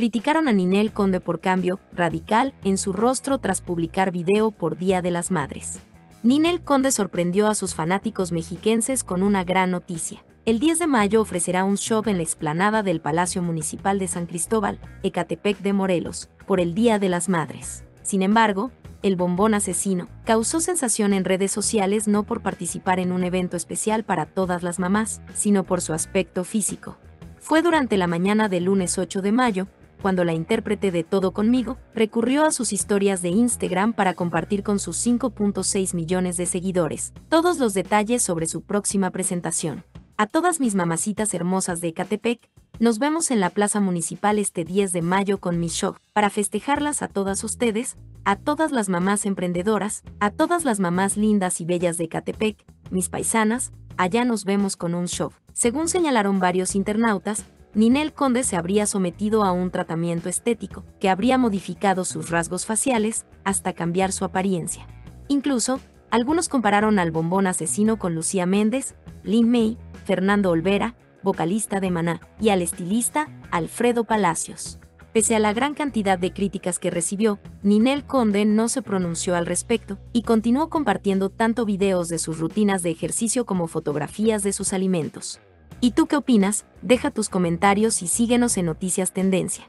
criticaron a Ninel Conde por cambio radical en su rostro tras publicar video por Día de las Madres. Ninel Conde sorprendió a sus fanáticos mexiquenses con una gran noticia. El 10 de mayo ofrecerá un show en la explanada del Palacio Municipal de San Cristóbal, Ecatepec de Morelos, por el Día de las Madres. Sin embargo, el bombón asesino causó sensación en redes sociales no por participar en un evento especial para todas las mamás, sino por su aspecto físico. Fue durante la mañana del lunes 8 de mayo, cuando la intérprete de Todo conmigo recurrió a sus historias de Instagram para compartir con sus 5.6 millones de seguidores todos los detalles sobre su próxima presentación. A todas mis mamacitas hermosas de Ecatepec, nos vemos en la Plaza Municipal este 10 de mayo con mi show, para festejarlas a todas ustedes, a todas las mamás emprendedoras, a todas las mamás lindas y bellas de Ecatepec, mis paisanas, allá nos vemos con un show. Según señalaron varios internautas, Ninel Conde se habría sometido a un tratamiento estético, que habría modificado sus rasgos faciales hasta cambiar su apariencia. Incluso, algunos compararon al bombón asesino con Lucía Méndez, Lin May, Fernando Olvera, vocalista de Maná, y al estilista Alfredo Palacios. Pese a la gran cantidad de críticas que recibió, Ninel Conde no se pronunció al respecto y continuó compartiendo tanto videos de sus rutinas de ejercicio como fotografías de sus alimentos. ¿Y tú qué opinas? Deja tus comentarios y síguenos en Noticias Tendencia.